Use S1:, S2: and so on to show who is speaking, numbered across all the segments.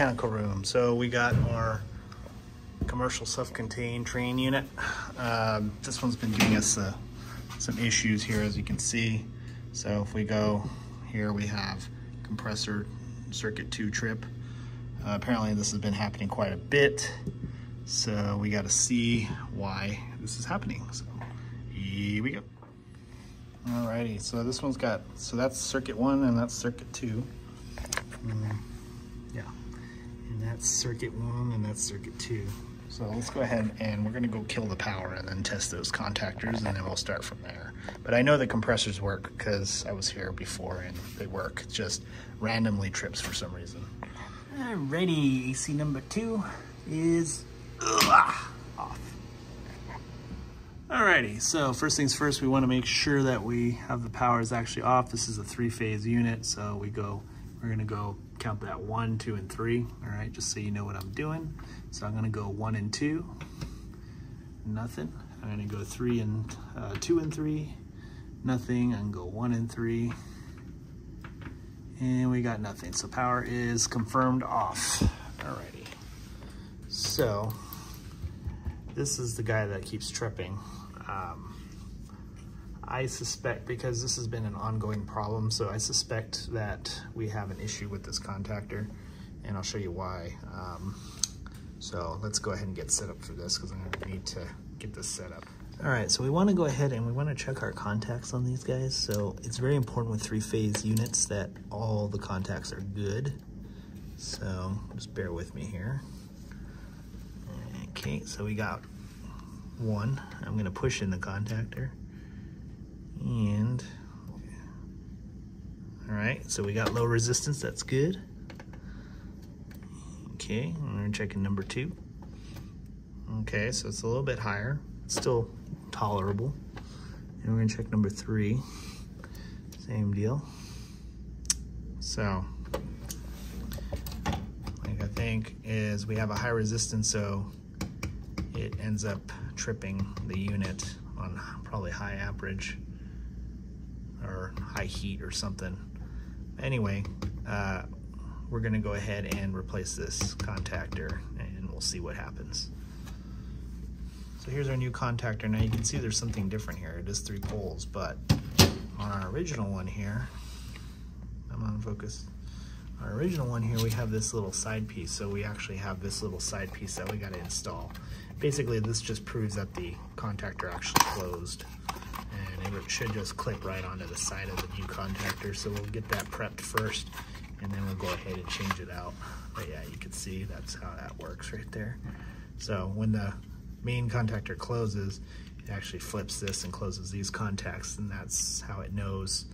S1: mechanical room. So we got our commercial self-contained Trane unit. Um, this one's been giving us uh, some issues here, as you can see. So if we go here, we have compressor circuit two trip. Uh, apparently this has been happening quite a bit. So we got to see why this is happening. So here we go. Alrighty, so this one's got, so that's circuit one and that's circuit two. Mm, yeah, and that's circuit one and that's circuit two. So let's go ahead and we're gonna go kill the power and then test those contactors and then we'll start from there. But I know the compressors work because I was here before and they work. It just randomly trips for some reason. Alrighty, AC number two is ugh, off. Alrighty, so first things first, we wanna make sure that we have the power is actually off. This is a three phase unit, so we go, we're gonna go count that one, two, and three, all right, just so you know what I'm doing. So I'm gonna go one and two, nothing. I'm gonna go three and uh, two and three, nothing. I'm gonna go one and three, and we got nothing. So power is confirmed off. Alrighty. So this is the guy that keeps tripping. Um, I suspect, because this has been an ongoing problem, so I suspect that we have an issue with this contactor, and I'll show you why. Um, so let's go ahead and get set up for this, because I'm gonna need to get this set up. All right, so we wanna go ahead and we wanna check our contacts on these guys. So it's very important with three-phase units that all the contacts are good. So just bear with me here. Okay, so we got one. I'm gonna push in the contactor. And, all right, so we got low resistance, that's good. Okay, we're checking number two. Okay, so it's a little bit higher, still tolerable. And we're gonna check number three, same deal. So, like I think is we have a high resistance, so it ends up tripping the unit on probably high amperage or high heat or something. Anyway, uh, we're gonna go ahead and replace this contactor and we'll see what happens. So here's our new contactor. Now you can see there's something different here. It is three poles, but on our original one here, I'm on focus. Our original one here, we have this little side piece. So we actually have this little side piece that we gotta install. Basically, this just proves that the contactor actually closed and it should just clip right onto the side of the new contactor. So we'll get that prepped first and then we'll go ahead and change it out. But yeah, you can see that's how that works right there. So when the main contactor closes, it actually flips this and closes these contacts and that's how it knows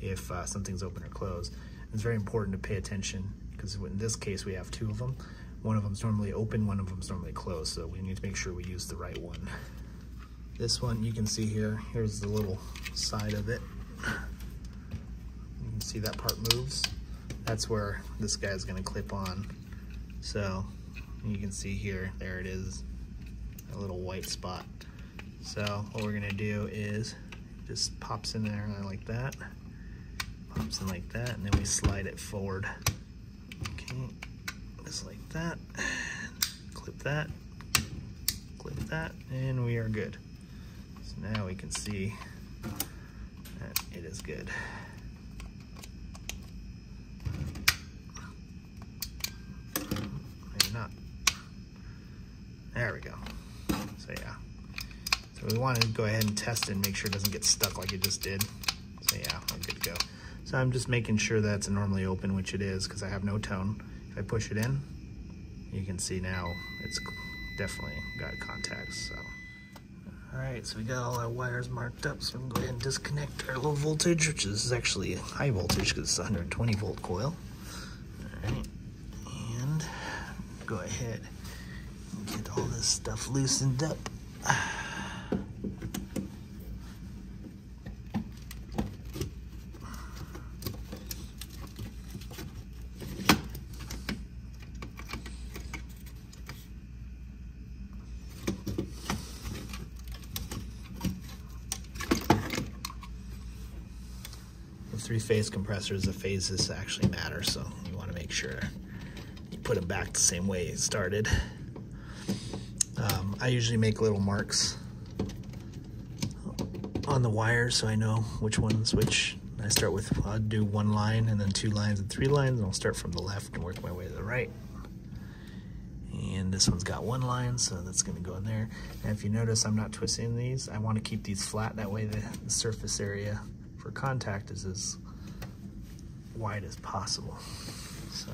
S1: if uh, something's open or closed. It's very important to pay attention because in this case we have two of them. One of them's normally open, one of them's normally closed, so we need to make sure we use the right one. This one you can see here, here's the little side of it. You can see that part moves. That's where this guy's gonna clip on. So you can see here, there it is, a little white spot. So what we're gonna do is just pops in there like that, pops in like that, and then we slide it forward. Okay, just like that, clip that, clip that, and we are good. So now we can see that it is good. Maybe not. There we go. So yeah. So we want to go ahead and test it and make sure it doesn't get stuck like it just did. So yeah, I'm good to go. So I'm just making sure that it's normally open, which it is, because I have no tone. If I push it in, you can see now it's definitely got contacts, so. All right, so we got all our wires marked up, so we can go ahead and disconnect our low voltage, which is actually high voltage because it's a 120 volt coil. All right, and go ahead and get all this stuff loosened up. Three-phase compressors, the phases actually matter, so you want to make sure you put them back the same way it started. Um, I usually make little marks on the wires so I know which one's which. I start with, I'll do one line and then two lines and three lines and I'll start from the left and work my way to the right. And this one's got one line, so that's gonna go in there. And if you notice, I'm not twisting these. I wanna keep these flat, that way the, the surface area for contact is as wide as possible. So,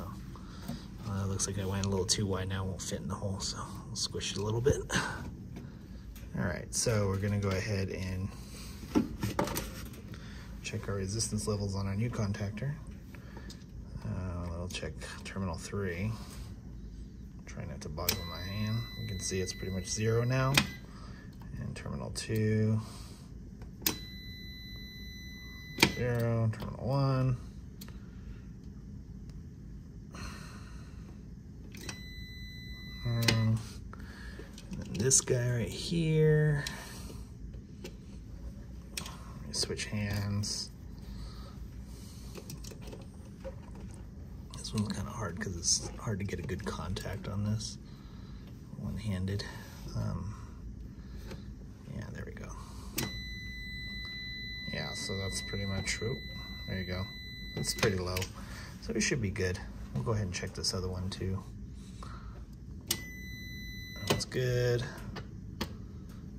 S1: uh, looks like I went a little too wide now, won't fit in the hole, so I'll squish it a little bit. All right, so we're gonna go ahead and check our resistance levels on our new contactor. Uh, I'll check terminal three. Try not to boggle my hand. You can see it's pretty much zero now. And terminal two, zero, terminal one. Um, this guy right here switch hands. This one's kind of hard because it's hard to get a good contact on this one-handed. Um, yeah, there we go. Yeah, so that's pretty much, true. there you go. It's pretty low, so we should be good. We'll go ahead and check this other one too. That's good.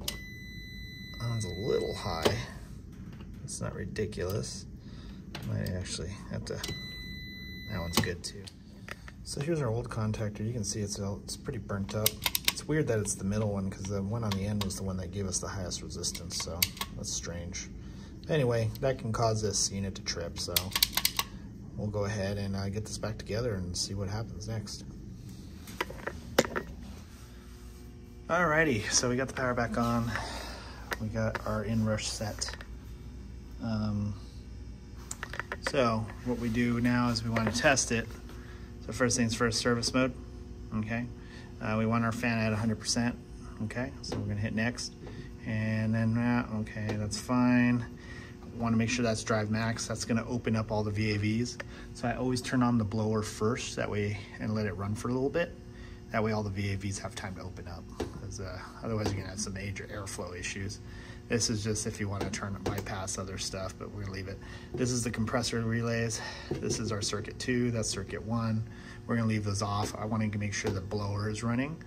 S1: That one's a little high. It's not ridiculous. Might actually have to, that one's good too. So here's our old contactor. You can see it's, it's pretty burnt up. It's weird that it's the middle one because the one on the end was the one that gave us the highest resistance, so that's strange. Anyway, that can cause this unit to trip, so we'll go ahead and uh, get this back together and see what happens next. Alrighty, so we got the power back on. We got our inrush set. Um, so what we do now is we want to test it. So first things first, service mode, okay? Uh, we want our fan at 100%, okay? So we're gonna hit next. And then, that, okay, that's fine. Want to make sure that's drive max. That's gonna open up all the VAVs. So I always turn on the blower first, that way, and let it run for a little bit. That way all the VAVs have time to open up. Because uh, otherwise you're gonna have some major airflow issues. This is just if you want to turn it bypass other stuff, but we're gonna leave it. This is the compressor relays. This is our circuit two, that's circuit one. We're gonna leave those off. I want to make sure the blower is running.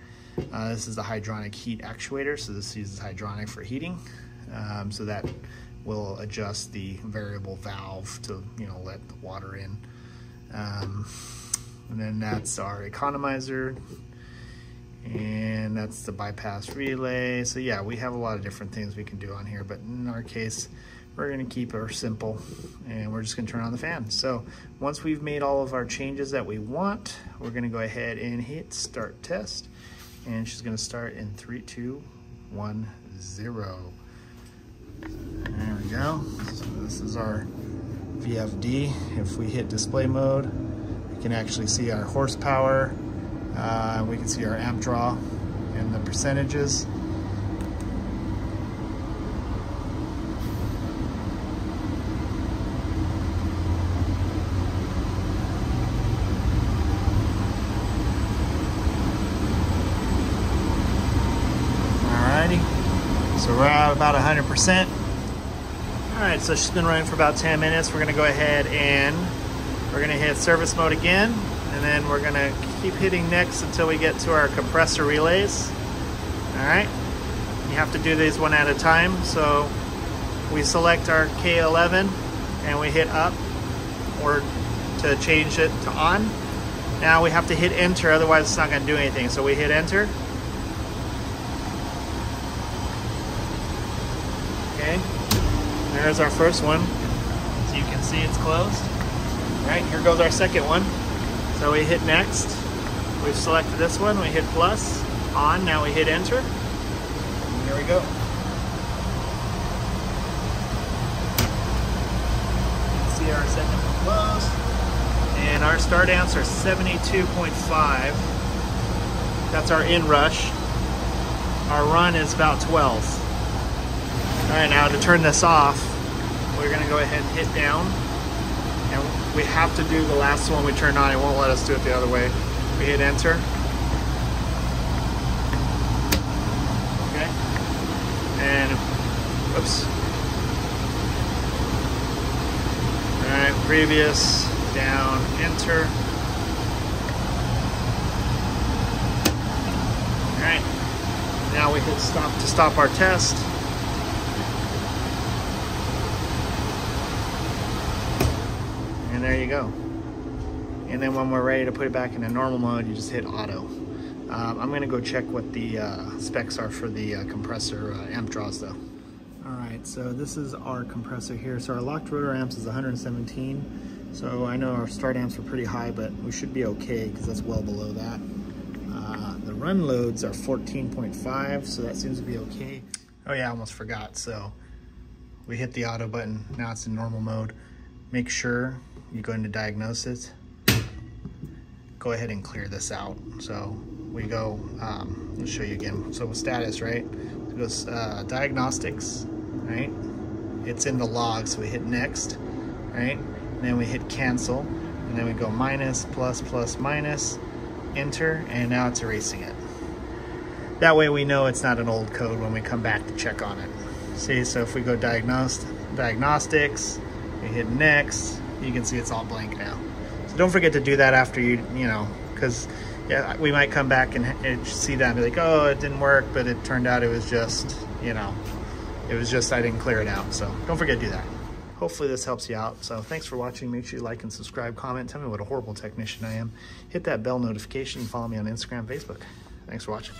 S1: Uh, this is the hydronic heat actuator, so this uses hydronic for heating. Um, so that will adjust the variable valve to you know let the water in. Um, and then that's our economizer and that's the bypass relay. So yeah, we have a lot of different things we can do on here, but in our case, we're gonna keep her simple and we're just gonna turn on the fan. So once we've made all of our changes that we want, we're gonna go ahead and hit start test. And she's gonna start in three, two, one, zero. There we go. So this is our VFD. If we hit display mode, we can actually see our horsepower, uh, we can see our amp draw and the percentages. Alrighty, at about 100%. All right, so she's been running for about 10 minutes. We're gonna go ahead and we're gonna hit service mode again, and then we're gonna keep hitting next until we get to our compressor relays. All right, you have to do these one at a time. So we select our K11 and we hit up or to change it to on. Now we have to hit enter, otherwise it's not gonna do anything. So we hit enter. Okay, there's our first one. So you can see it's closed. All right, here goes our second one. So we hit next. We've selected this one, we hit plus, on, now we hit enter. And here we go. See our second one closed. And our start amps are 72.5. That's our inrush. Our run is about 12. All right, now to turn this off, we're gonna go ahead and hit down. And we have to do the last one we turned on. It won't let us do it the other way. We hit enter. Okay. And, whoops. All right, previous, down, enter. All right, now we hit stop to stop our test. And there you go. And then when we're ready to put it back in a normal mode, you just hit auto. Um, I'm gonna go check what the uh, specs are for the uh, compressor uh, amp draws though. All right, so this is our compressor here. So our locked rotor amps is 117. So I know our start amps are pretty high, but we should be okay because that's well below that. Uh, the run loads are 14.5, so that seems to be okay. Oh yeah, I almost forgot. So we hit the auto button. Now it's in normal mode. Make sure you go into diagnosis. Go ahead and clear this out. So we go, um, me show you again. So status, right? It goes uh, diagnostics, right? It's in the log, so we hit next, right? And then we hit cancel, and then we go minus, plus, plus, minus, enter, and now it's erasing it. That way we know it's not an old code when we come back to check on it. See, so if we go diagnosed, diagnostics, we hit next, you can see it's all blank now. So don't forget to do that after you, you know, because yeah, we might come back and, and see that and be like, oh, it didn't work, but it turned out it was just, you know, it was just I didn't clear it out. So don't forget to do that. Hopefully this helps you out. So thanks for watching. Make sure you like and subscribe, comment, tell me what a horrible technician I am. Hit that bell notification, follow me on Instagram, Facebook. Thanks for watching.